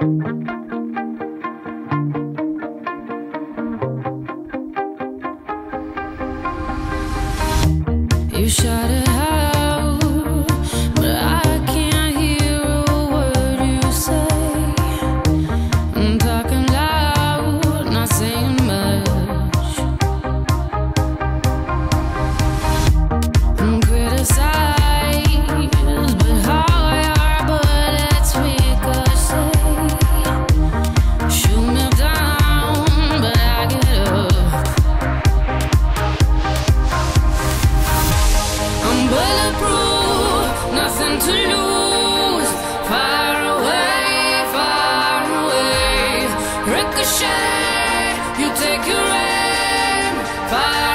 You shot it Ricochet, you take your aim. Far